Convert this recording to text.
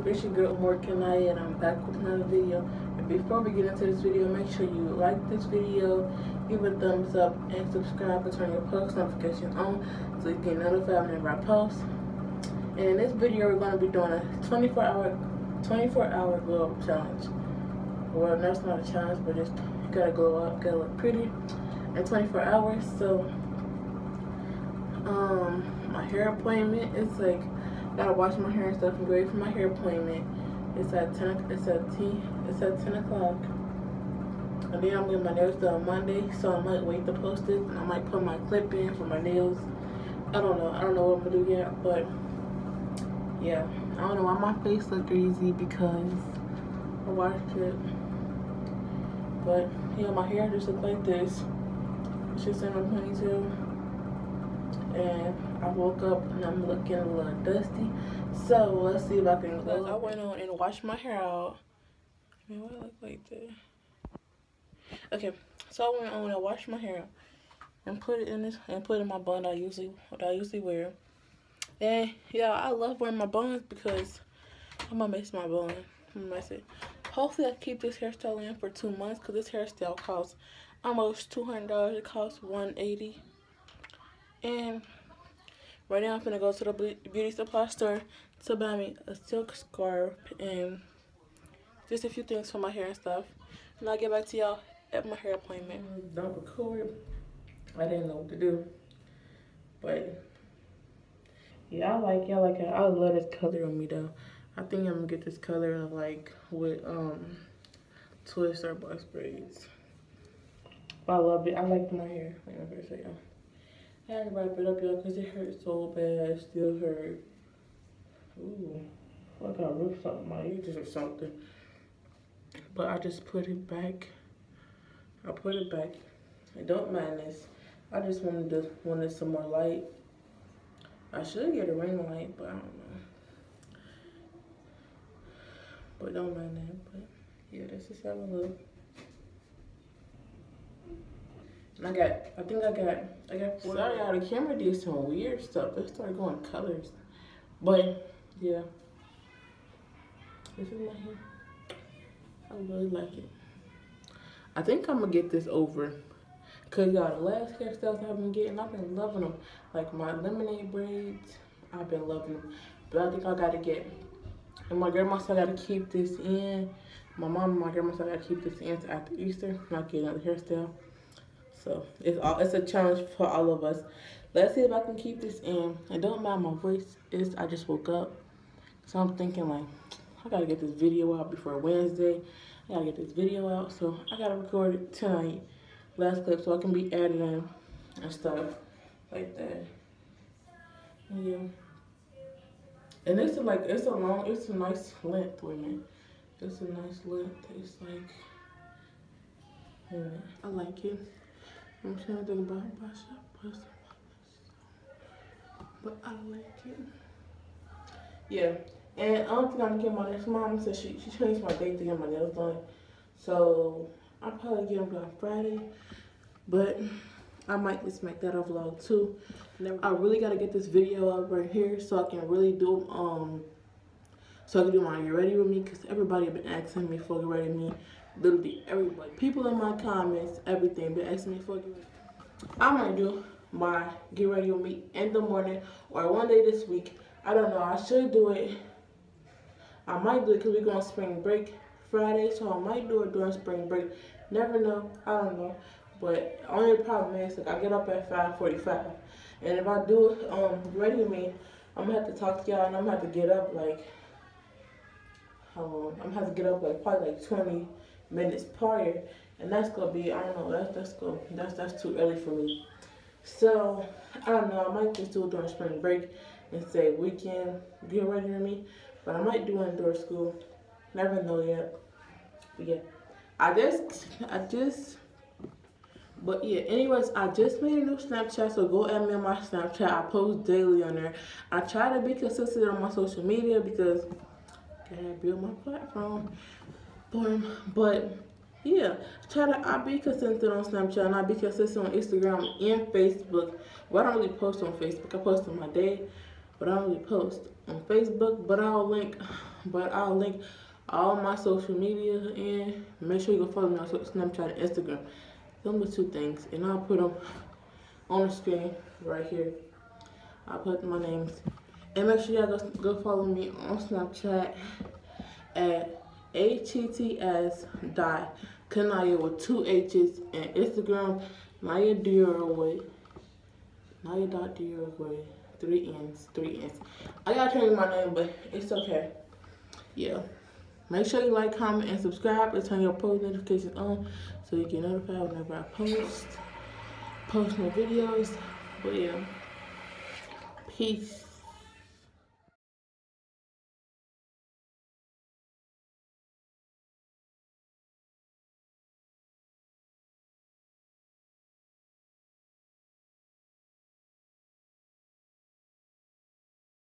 YouTube, it's your girl Morgan I and I'm back with another video. And before we get into this video, make sure you like this video, give a thumbs up, and subscribe and turn your post notifications on so you get notified whenever I post. And in this video, we're going to be doing a 24 hour 24 hour glow up challenge. Well, that's not a challenge, but just you gotta glow up, gotta look pretty in 24 hours. So, um, my hair appointment is like gotta wash my hair and stuff and go ready for my hair appointment. It's at 10. It's at T. It's at 10 o'clock. And then I'm getting my nails done Monday, so I might wait to post it. And I might put my clip in for my nails. I don't know. I don't know what I'm gonna do yet, but yeah. I don't know why my face look greasy because I washed it. But yeah, my hair just look like this. It's just in a ponytail. And I woke up and I'm looking a little dusty. So let's see if I can go. I went on and washed my hair out. I mean, why I look like that? Okay, so I went on and washed my hair out and put it in this and put it in my bun I usually what I usually wear. And yeah, I love wearing my buns because I'm gonna mess my bun. I'm gonna mess it. Hopefully I keep this hairstyle in for two months because this hairstyle costs almost $200. It costs 180 And right now I'm gonna go to the beauty supply store to buy me a silk scarf and just a few things for my hair and stuff. And I'll get back to y'all at my hair appointment. Don't record. I didn't know what to do. But yeah, I like. I like it. I love this color on me though. I think I'm gonna get this color like with um twist or box braids. But I love it. I like my hair. Like I first say, I had to wrap it up, y'all, because it hurts so bad. It still hurt. Ooh, like I ripped something my ears or something. But I just put it back. I put it back. I don't mind this. I just wanted to wanted some more light. I should get a ring light, but I don't know. But don't mind that. But yeah, this is how it look. And I got, I think I got, I got. sorry y'all, the camera did some weird stuff. It started going colors, but yeah. This is my hair. I really like it. I think I'm gonna get this over Cause y'all, the last hairstyles I've been getting, I've been loving them. Like my lemonade braids, I've been loving them. But I think I gotta get, and my grandma said I gotta keep this in. My mom and my grandma said I gotta keep this in after Easter, not get another hairstyle. So it's all it's a challenge for all of us. Let's see if I can keep this in. And don't mind my voice is I just woke up. So I'm thinking like I gotta get this video out before Wednesday. I gotta get this video out. So I gotta record it tonight last clip so I can be editing and stuff like that. Yeah. And it's a, like, it's a long, it's a nice length with it. It's a nice length. It's like, I like it. I'm trying to think about it, but I like it. Yeah, and I don't think I'm gonna get my next mom said she, she changed my date to get my nails done. So I'll probably get them done Friday. But I might just make that a vlog too. I really gotta get this video up right here so I can really do um so I can do my get ready with me because everybody been asking me for get ready with me. Literally everybody. People in my comments, everything been asking me for get. I'm gonna do my get ready with me in the morning or one day this week. I don't know. I should do it. I might do it because we're going spring break Friday, so I might do it during spring break. Never know. I don't know. But only problem is like I get up at 5:45, and if I do um ready with me, I'm gonna have to talk to y'all, and I'm gonna have to get up like long? I'm gonna have to get up like probably like 20 minutes prior, and that's gonna be I don't know that's that's go that's that's too early for me. So I don't know. I might just do it during spring break and say weekend get ready with me, but I might do indoor school. Never know yet. But yeah, I just I just but yeah, anyways, I just made a new Snapchat, so go add me on my Snapchat. I post daily on there. I try to be consistent on my social media because I gotta build my platform. But yeah, try to I be consistent on Snapchat and I be consistent on Instagram and Facebook. Well, I don't really post on Facebook. I post on my day but I only post on Facebook. But I'll link, but I'll link all my social media and make sure you go follow me on Snapchat and Instagram. Them are two things, and I'll put them on the screen right here. I'll put my names. And make sure y'all go, go follow me on Snapchat at HTTS dot Kaniyah with two H's and Instagram Niyah Diorway. Niyah dot Diorway. Three N's, three N's. I gotta change my name, but it's okay. Yeah. Make sure you like, comment, and subscribe and turn your post notifications on so you get notified whenever I post post my videos. But yeah. Peace.